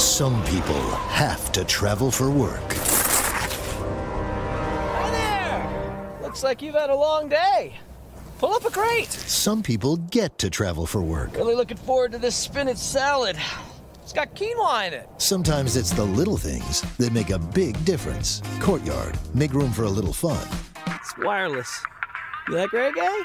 Some people have to travel for work. Hi there! Looks like you've had a long day. Pull up a crate. Some people get to travel for work. Really looking forward to this spinach salad. It's got quinoa in it. Sometimes it's the little things that make a big difference. Courtyard, make room for a little fun. It's wireless. You like reggae?